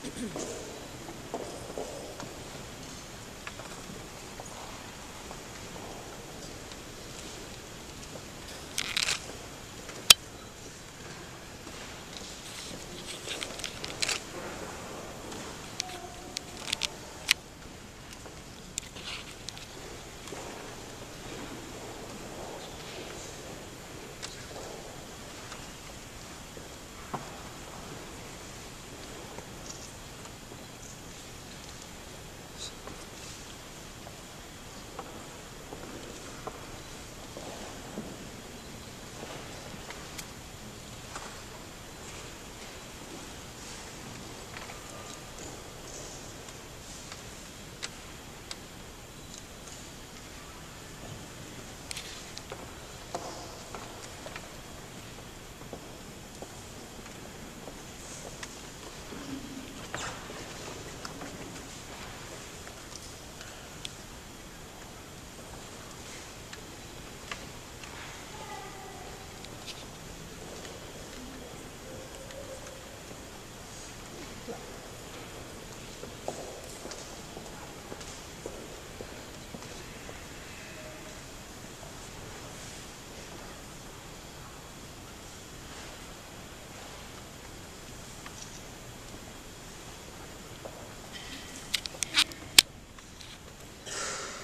Thank you.